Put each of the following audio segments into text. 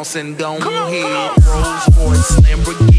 bouncing, don't. Rolls Royce, Lamborghini,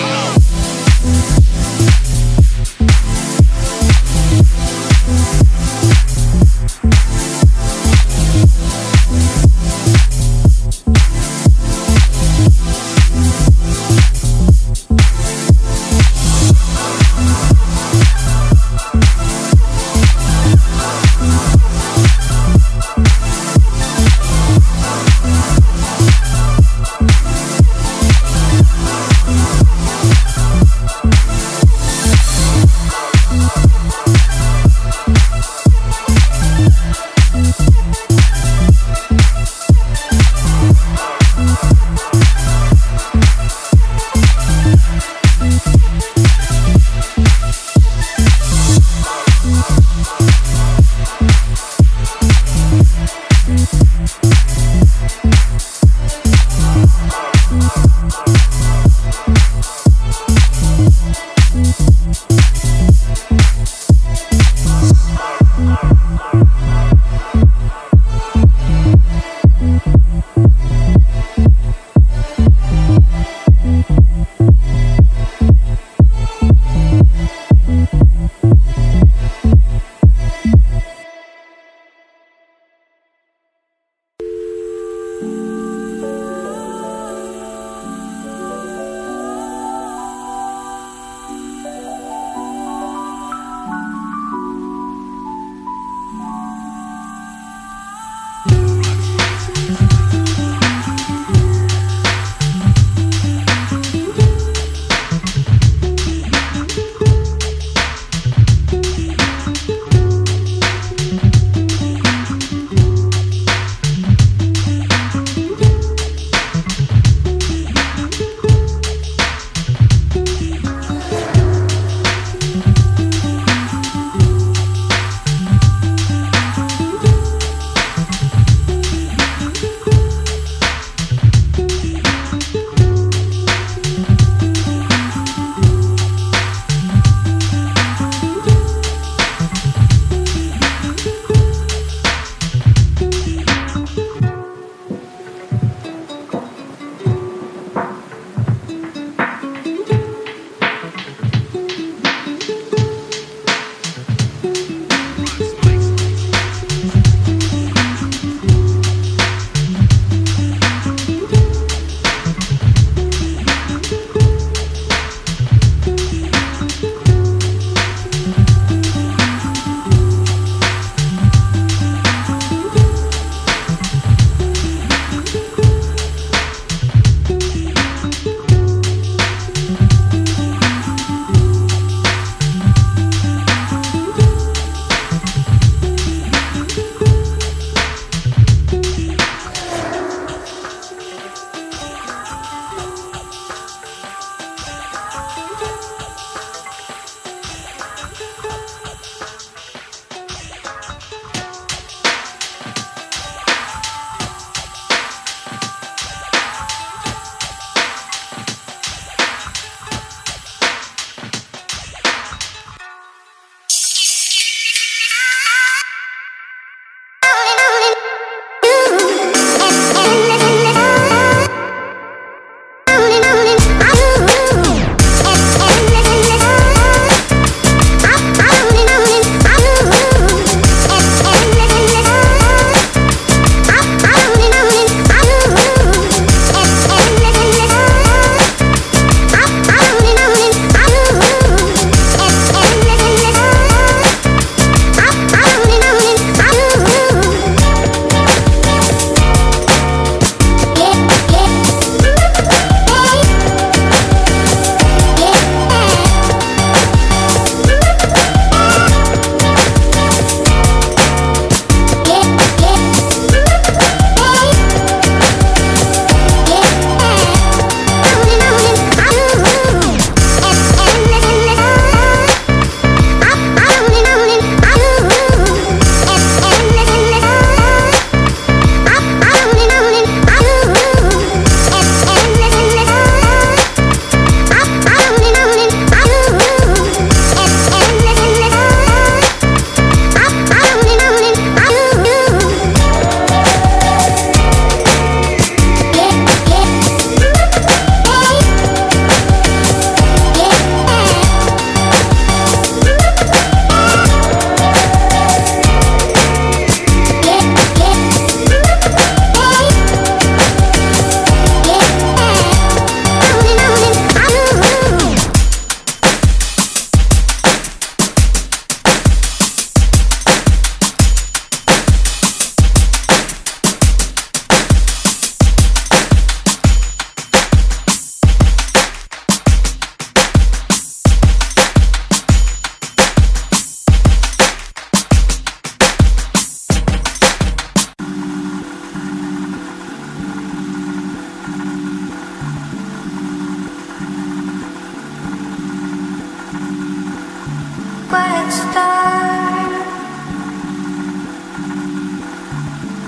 Rocky.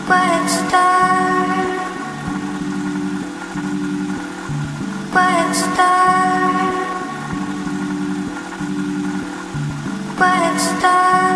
Quiet star. Quiet star. Star.